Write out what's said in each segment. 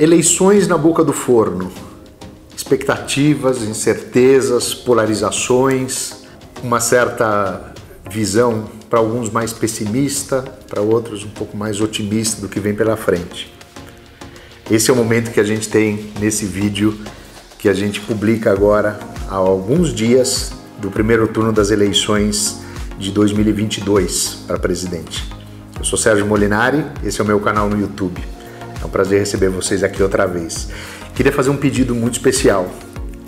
Eleições na boca do forno. Expectativas, incertezas, polarizações, uma certa visão para alguns mais pessimista, para outros um pouco mais otimista do que vem pela frente. Esse é o momento que a gente tem nesse vídeo que a gente publica agora há alguns dias do primeiro turno das eleições de 2022 para presidente. Eu sou Sérgio Molinari, esse é o meu canal no YouTube. É um prazer receber vocês aqui outra vez. Queria fazer um pedido muito especial.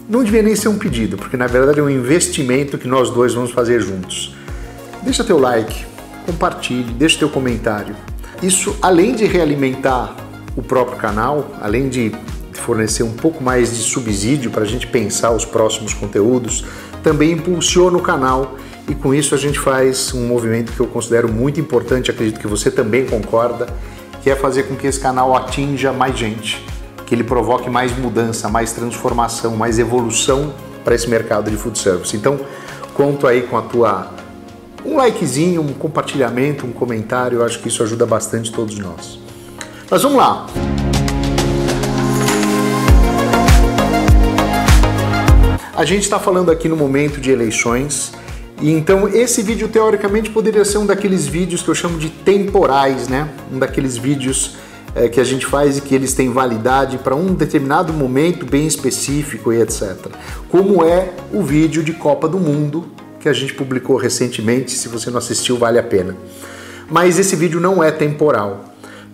Não devia nem ser um pedido, porque na verdade é um investimento que nós dois vamos fazer juntos. Deixa teu like, compartilhe, deixa teu comentário. Isso, além de realimentar o próprio canal, além de fornecer um pouco mais de subsídio para a gente pensar os próximos conteúdos, também impulsiona o canal e com isso a gente faz um movimento que eu considero muito importante, acredito que você também concorda, que é fazer com que esse canal atinja mais gente, que ele provoque mais mudança, mais transformação, mais evolução para esse mercado de food service. Então, conto aí com a tua um likezinho, um compartilhamento, um comentário, eu acho que isso ajuda bastante todos nós. Mas vamos lá. A gente está falando aqui no momento de eleições e então esse vídeo teoricamente poderia ser um daqueles vídeos que eu chamo de temporais, né? Um daqueles vídeos é, que a gente faz e que eles têm validade para um determinado momento bem específico e etc. Como é o vídeo de Copa do Mundo que a gente publicou recentemente. Se você não assistiu, vale a pena. Mas esse vídeo não é temporal.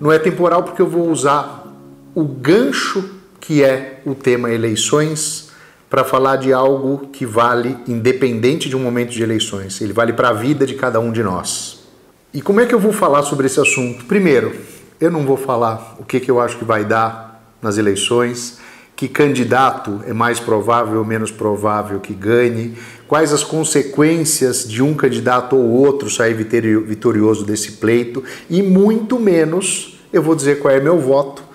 Não é temporal porque eu vou usar o gancho que é o tema eleições para falar de algo que vale independente de um momento de eleições. Ele vale para a vida de cada um de nós. E como é que eu vou falar sobre esse assunto? Primeiro, eu não vou falar o que, que eu acho que vai dar nas eleições, que candidato é mais provável ou menos provável que ganhe, quais as consequências de um candidato ou outro sair vitorioso desse pleito, e muito menos eu vou dizer qual é meu voto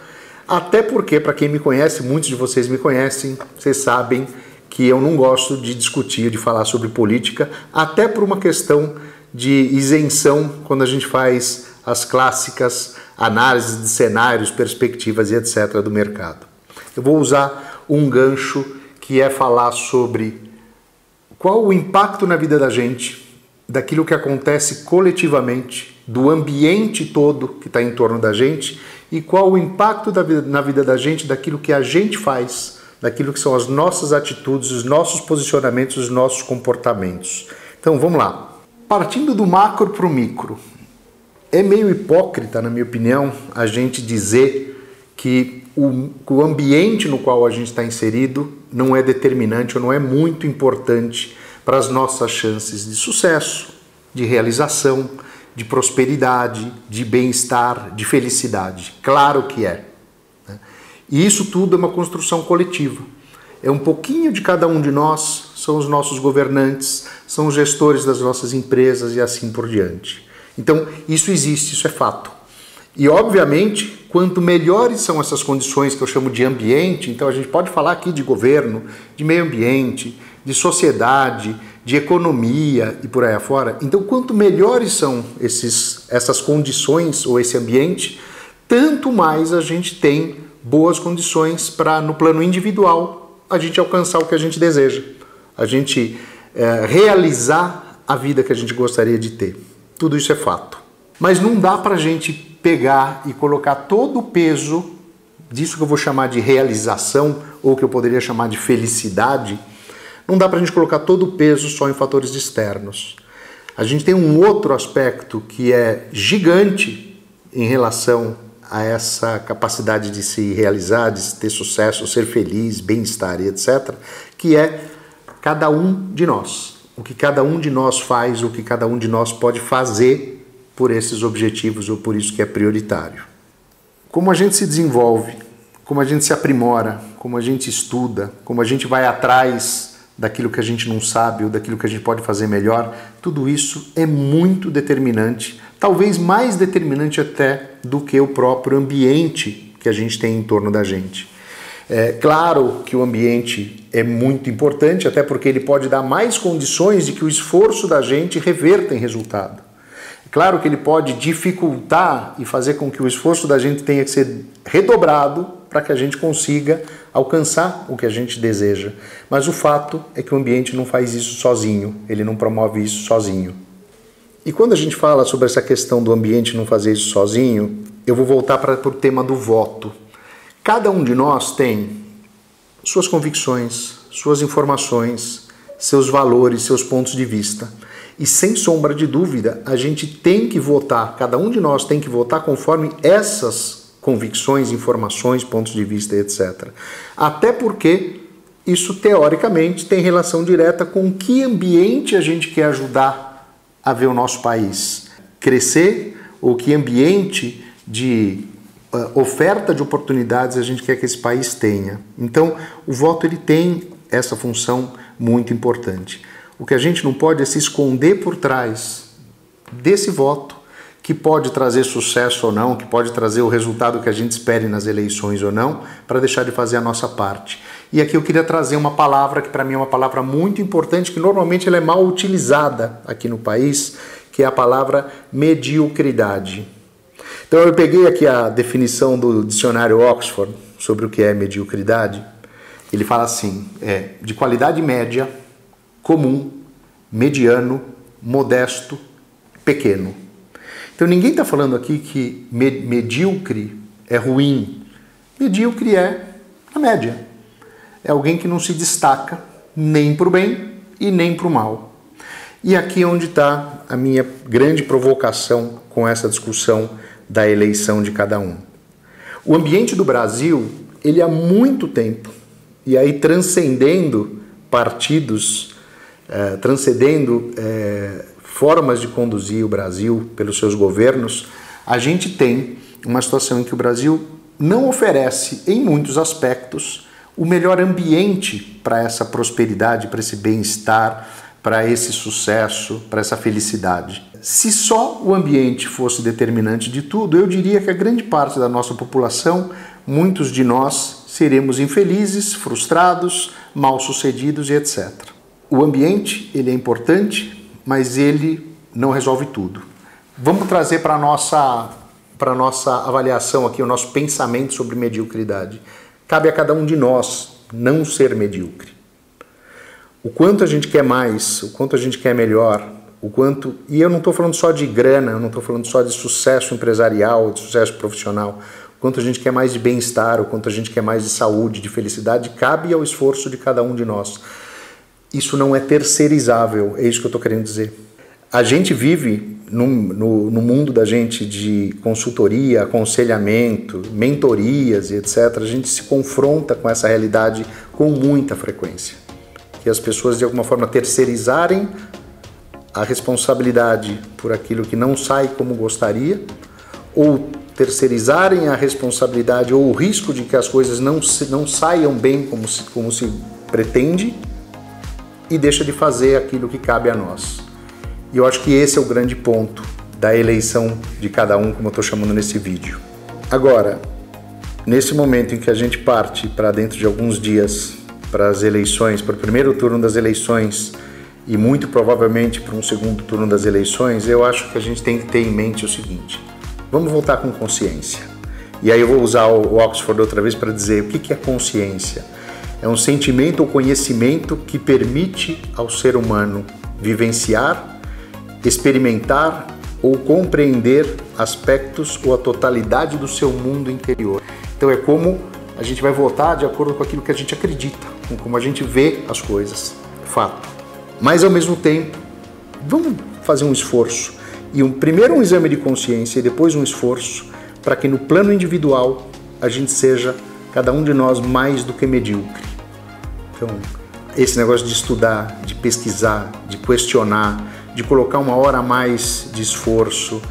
até porque, para quem me conhece, muitos de vocês me conhecem, vocês sabem que eu não gosto de discutir, de falar sobre política, até por uma questão de isenção quando a gente faz as clássicas análises de cenários, perspectivas e etc. do mercado. Eu vou usar um gancho que é falar sobre qual o impacto na vida da gente daquilo que acontece coletivamente, do ambiente todo que está em torno da gente e qual o impacto da vida, na vida da gente daquilo que a gente faz, daquilo que são as nossas atitudes, os nossos posicionamentos, os nossos comportamentos. Então vamos lá. Partindo do macro para o micro, é meio hipócrita, na minha opinião, a gente dizer que o, o ambiente no qual a gente está inserido não é determinante ou não é muito importante para as nossas chances de sucesso, de realização, de prosperidade, de bem-estar, de felicidade. Claro que é. Né? E isso tudo é uma construção coletiva. É um pouquinho de cada um de nós, são os nossos governantes, são os gestores das nossas empresas e assim por diante. Então, isso existe, isso é fato. E, obviamente, quanto melhores são essas condições que eu chamo de ambiente, então a gente pode falar aqui de governo, de meio ambiente, de sociedade, de economia e por aí afora. Então, quanto melhores são esses, essas condições ou esse ambiente, tanto mais a gente tem boas condições para, no plano individual, a gente alcançar o que a gente deseja, a gente é, realizar a vida que a gente gostaria de ter. Tudo isso é fato. Mas não dá para a gente pegar e colocar todo o peso disso que eu vou chamar de realização ou que eu poderia chamar de felicidade não dá para a gente colocar todo o peso só em fatores externos. A gente tem um outro aspecto que é gigante em relação a essa capacidade de se realizar, de ter sucesso, ser feliz, bem-estar e etc., que é cada um de nós. O que cada um de nós faz, o que cada um de nós pode fazer por esses objetivos ou por isso que é prioritário. Como a gente se desenvolve, como a gente se aprimora, como a gente estuda, como a gente vai atrás daquilo que a gente não sabe ou daquilo que a gente pode fazer melhor, tudo isso é muito determinante, talvez mais determinante até do que o próprio ambiente que a gente tem em torno da gente. É claro que o ambiente é muito importante, até porque ele pode dar mais condições de que o esforço da gente reverta em resultado. É claro que ele pode dificultar e fazer com que o esforço da gente tenha que ser redobrado para que a gente consiga alcançar o que a gente deseja. Mas o fato é que o ambiente não faz isso sozinho, ele não promove isso sozinho. E quando a gente fala sobre essa questão do ambiente não fazer isso sozinho, eu vou voltar para o tema do voto. Cada um de nós tem suas convicções, suas informações, seus valores, seus pontos de vista. E sem sombra de dúvida, a gente tem que votar, cada um de nós tem que votar conforme essas convicções, informações, pontos de vista, etc. Até porque isso teoricamente tem relação direta com que ambiente a gente quer ajudar a ver o nosso país crescer ou que ambiente de uh, oferta de oportunidades a gente quer que esse país tenha. Então, o voto ele tem essa função muito importante. O que a gente não pode é se esconder por trás desse voto, que pode trazer sucesso ou não, que pode trazer o resultado que a gente espere nas eleições ou não, para deixar de fazer a nossa parte. E aqui eu queria trazer uma palavra que para mim é uma palavra muito importante, que normalmente ela é mal utilizada aqui no país, que é a palavra mediocridade. Então eu peguei aqui a definição do dicionário Oxford sobre o que é mediocridade. Ele fala assim: é de qualidade média comum, mediano, modesto, pequeno. Então ninguém está falando aqui que medíocre é ruim. Medíocre é a média. É alguém que não se destaca nem para o bem e nem para o mal. E aqui é onde está a minha grande provocação com essa discussão da eleição de cada um. O ambiente do Brasil, ele há muito tempo, e aí transcendendo partidos é, transcendendo é, formas de conduzir o Brasil pelos seus governos, a gente tem uma situação em que o Brasil não oferece, em muitos aspectos, o melhor ambiente para essa prosperidade, para esse bem-estar, para esse sucesso, para essa felicidade. Se só o ambiente fosse determinante de tudo, eu diria que a grande parte da nossa população, muitos de nós, seremos infelizes, frustrados, mal-sucedidos e etc. O ambiente ele é importante, mas ele não resolve tudo. Vamos trazer para a nossa, nossa avaliação aqui o nosso pensamento sobre mediocridade. Cabe a cada um de nós não ser medíocre. O quanto a gente quer mais, o quanto a gente quer melhor, o quanto. E eu não estou falando só de grana, eu não estou falando só de sucesso empresarial, de sucesso profissional. O quanto a gente quer mais de bem-estar, o quanto a gente quer mais de saúde, de felicidade, cabe ao esforço de cada um de nós isso não é terceirizável, é isso que eu estou querendo dizer. A gente vive no, no, no, mundo da gente de consultoria, aconselhamento, mentorias e etc. A gente se confronta com essa realidade com muita frequência. Que as pessoas de alguma forma terceirizarem a responsabilidade por aquilo que não sai como gostaria, ou terceirizarem a responsabilidade ou o risco de que as coisas não, não saiam bem como se, como se pretende e deixa de fazer aquilo que cabe a nós. E eu acho que esse é o grande ponto da eleição de cada um, como eu estou chamando nesse vídeo. Agora, nesse momento em que a gente parte para dentro de alguns dias para as eleições, para o primeiro turno das eleições e muito provavelmente para um segundo turno das eleições, eu acho que a gente tem que ter em mente o seguinte: vamos voltar com consciência. E aí eu vou usar o Oxford outra vez para dizer o que é consciência. É um sentimento ou conhecimento que permite ao ser humano vivenciar, experimentar ou compreender aspectos ou a totalidade do seu mundo interior. Então é como a gente vai votar de acordo com aquilo que a gente acredita, com como a gente vê as coisas, fato. Mas ao mesmo tempo, vamos fazer um esforço e um primeiro um exame de consciência e depois um esforço para que no plano individual a gente seja cada um de nós mais do que medíocre. Então, esse negócio de estudar, de pesquisar, de questionar, de colocar uma hora a mais de esforço,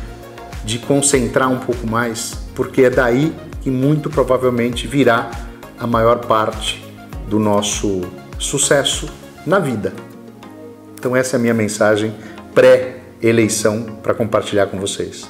de concentrar um pouco mais, porque é daí que muito provavelmente virá a maior parte do nosso sucesso na vida. Então essa é a minha mensagem pré-eleição para compartilhar com vocês.